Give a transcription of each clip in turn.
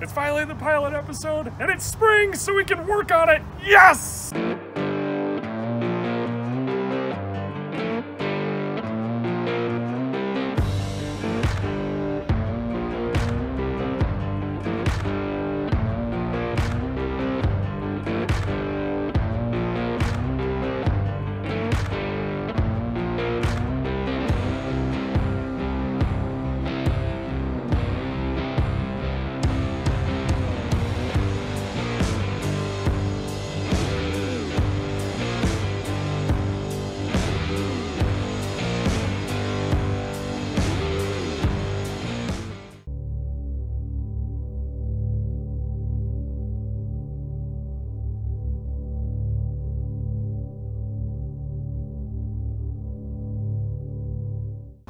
It's finally the pilot episode, and it's spring, so we can work on it. Yes!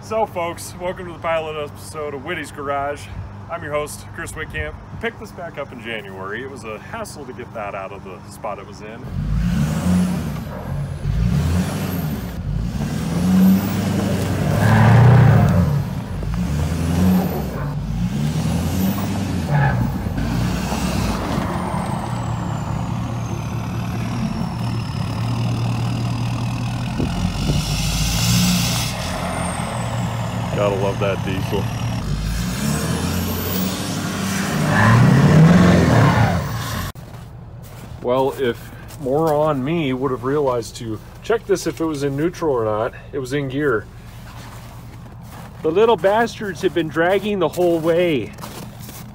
So, folks, welcome to the pilot episode of Witty's Garage. I'm your host, Chris Whitcamp. Picked this back up in January. It was a hassle to get that out of the spot it was in. Gotta love that diesel. Well, if moron me would have realized to check this if it was in neutral or not, it was in gear. The little bastards have been dragging the whole way.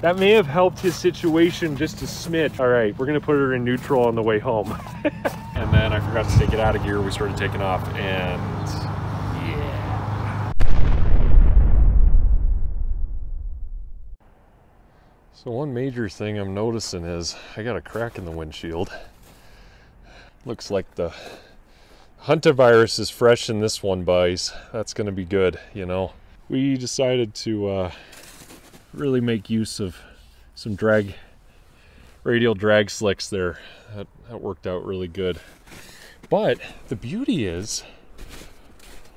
That may have helped his situation just a smidge. All right, we're gonna put her in neutral on the way home. and then I forgot to take it out of gear. We started taking off and yeah. So one major thing I'm noticing is I got a crack in the windshield. Looks like the hantavirus is fresh in this one, boys. That's gonna be good, you know. We decided to uh, really make use of some drag, radial drag slicks there. That, that worked out really good. But the beauty is,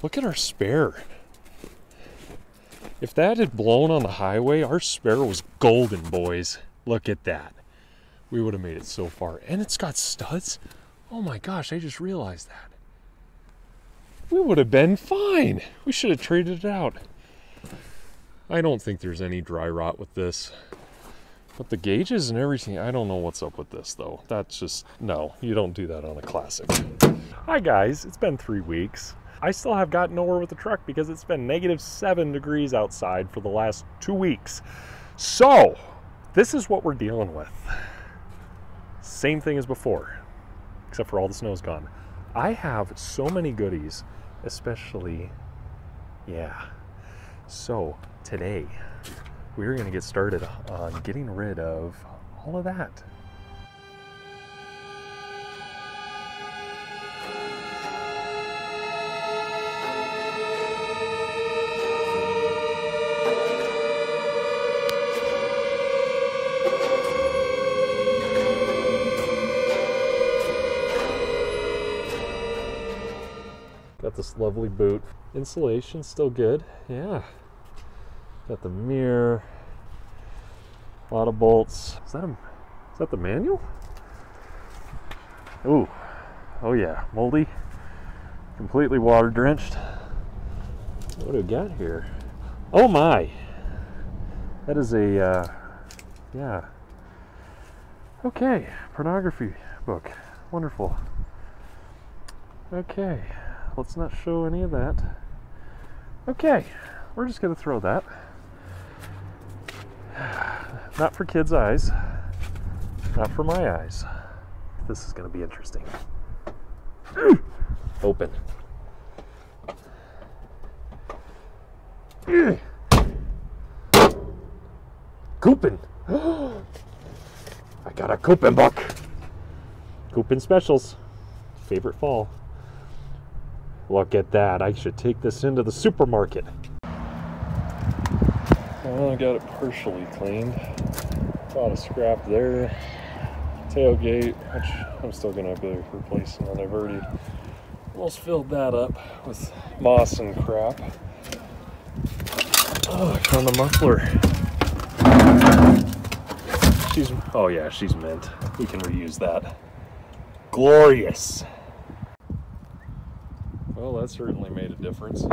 look at our spare. If that had blown on the highway, our spare was golden, boys. Look at that. We would have made it so far. And it's got studs. Oh my gosh, I just realized that. We would have been fine. We should have traded it out. I don't think there's any dry rot with this. But the gauges and everything, I don't know what's up with this though. That's just, no, you don't do that on a classic. Hi guys, it's been three weeks. I still have gotten nowhere with the truck because it's been negative seven degrees outside for the last two weeks. So, this is what we're dealing with. Same thing as before, except for all the snow's gone. I have so many goodies, especially, yeah. So, today, we're going to get started on getting rid of all of that. This lovely boot. Insulation still good. Yeah. Got the mirror. A lot of bolts. Is that a, is that the manual? Ooh. Oh yeah. Moldy. Completely water drenched. What do we got here? Oh my. That is a uh, yeah. Okay. Pornography book. Wonderful. Okay let's not show any of that. Okay, we're just going to throw that. Not for kids' eyes, not for my eyes. This is going to be interesting. Open. Coupon. I got a coupon buck. Coupon specials. Favorite fall. Look at that. I should take this into the supermarket. Well, I got it partially cleaned. A lot of scrap there. Tailgate, which I'm still going to be replacing, and I've already almost filled that up with moss and crap. Oh, I found the muffler. She's, oh yeah, she's mint. We can reuse that. Glorious. That certainly made a difference.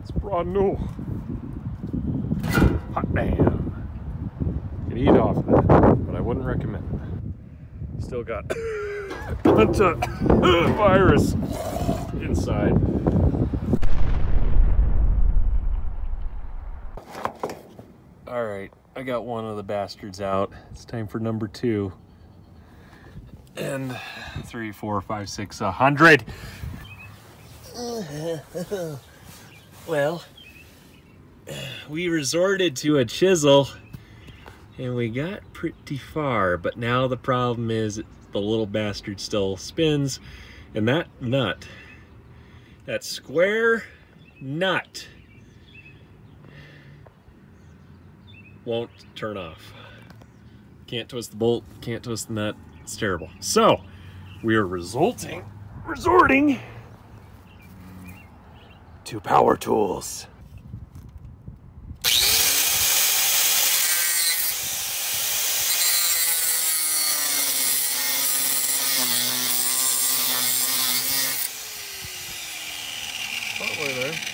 It's brand new. Hot damn. You can eat off of that, but I wouldn't recommend it. Still got a bunch of virus inside. All right, I got one of the bastards out. It's time for number two. And three, four, five, six, a hundred. well, we resorted to a chisel and we got pretty far, but now the problem is the little bastard still spins and that nut, that square nut won't turn off. Can't twist the bolt, can't twist the nut, it's terrible. So, we are resulting, resorting to power tools. Partway there.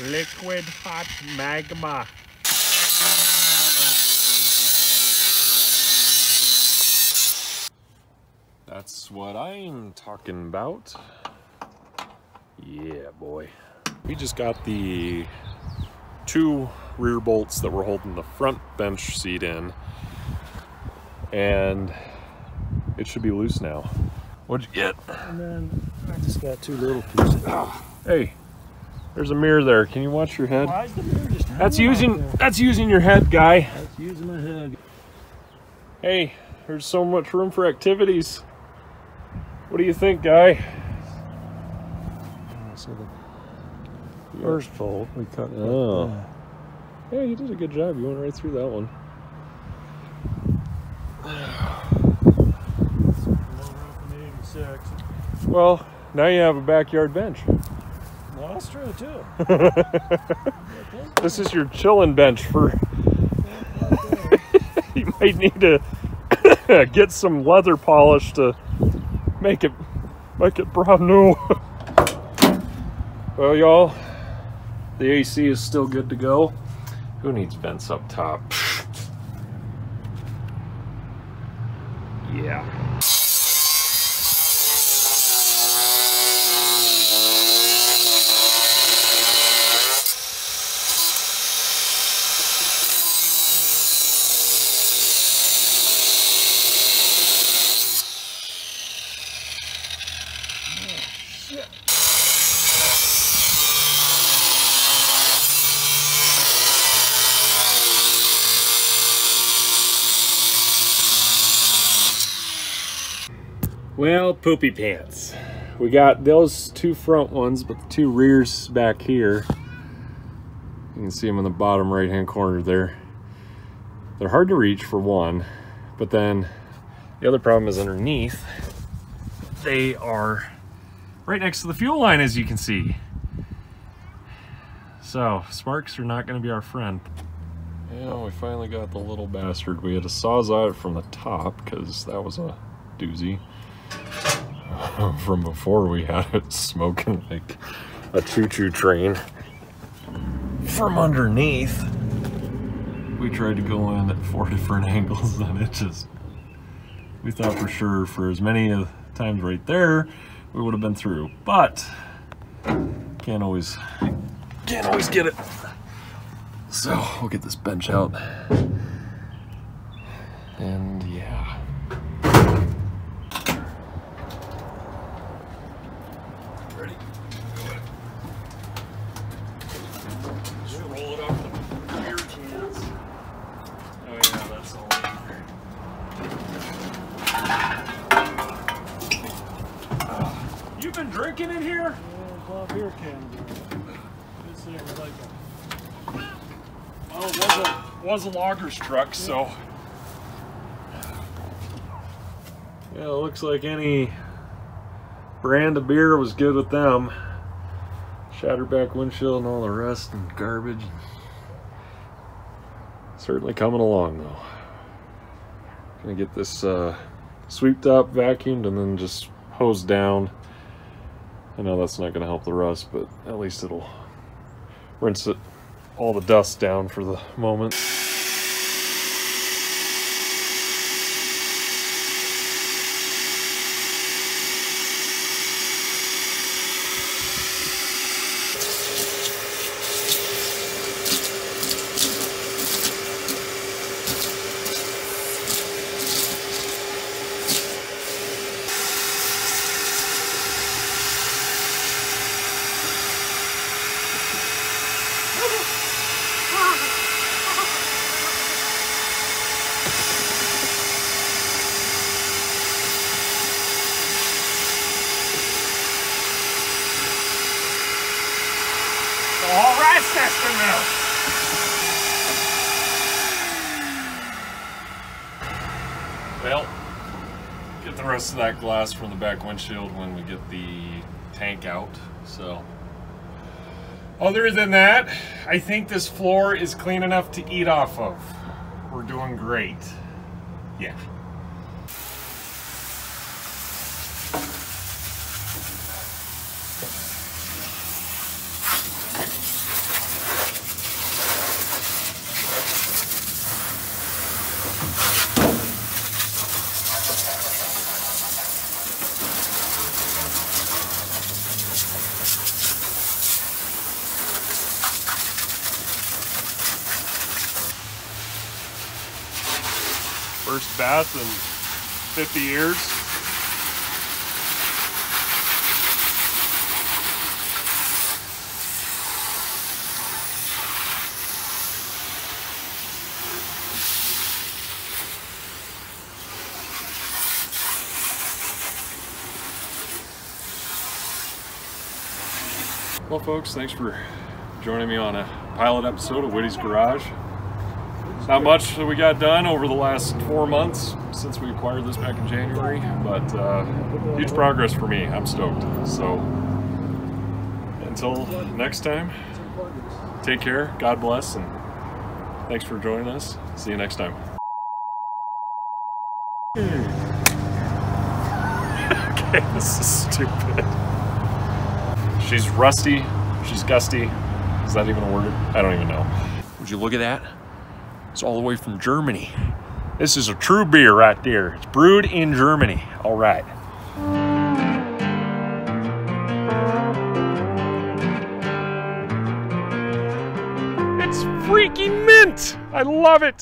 Liquid hot magma. That's what I'm talking about. Yeah, boy. We just got the two rear bolts that were holding the front bench seat in. And it should be loose now. What'd you get? And then I just got two little pieces. Hey, there's a mirror there. Can you watch your head? Why is the mirror just That's using that's using your head, guy. That's using my head. Hey, there's so much room for activities. What do you think, guy? So the first bolt we cut. Oh. that. Yeah, you did a good job. You went right through that one. Well, now you have a backyard bench. That's true too. This is your chilling bench for. you might need to get some leather polish to make it make it brand new. well, y'all, the AC is still good to go. Who needs vents up top? yeah. Well, poopy pants. We got those two front ones, but the two rears back here. You can see them in the bottom right hand corner there. They're hard to reach for one, but then the other problem is underneath. They are right next to the fuel line, as you can see. So, sparks are not going to be our friend. Yeah, we finally got the little bastard. We had to sawzall it from the top because that was a doozy. from before we had it smoking like a choo-choo train. From underneath, we tried to go in at four different angles and it just, we thought for sure for as many times right there, we would have been through. But, can't always, can't always get it. So, we'll get this bench out. And yeah. Well, it was a, was a logger's truck, so. Yeah, it looks like any brand of beer was good with them. Shattered back windshield and all the rust and garbage. Certainly coming along though. Gonna get this uh, sweeped up, vacuumed, and then just hosed down. I know that's not gonna help the rust, but at least it'll rinse it all the dust down for the moment. Well, get the rest of that glass from the back windshield when we get the tank out. So, other than that, I think this floor is clean enough to eat off of. We're doing great. Yeah. First bath in 50 years. Well, folks, thanks for joining me on a pilot episode of Witty's Garage. Not much that we got done over the last four months since we acquired this back in January, but uh, huge progress for me. I'm stoked. So until next time, take care, God bless, and thanks for joining us. See you next time. okay, this is stupid. She's rusty, she's gusty. Is that even a word? I don't even know. Would you look at that? It's all the way from Germany. This is a true beer right there. It's brewed in Germany. All right. It's freaking mint. I love it.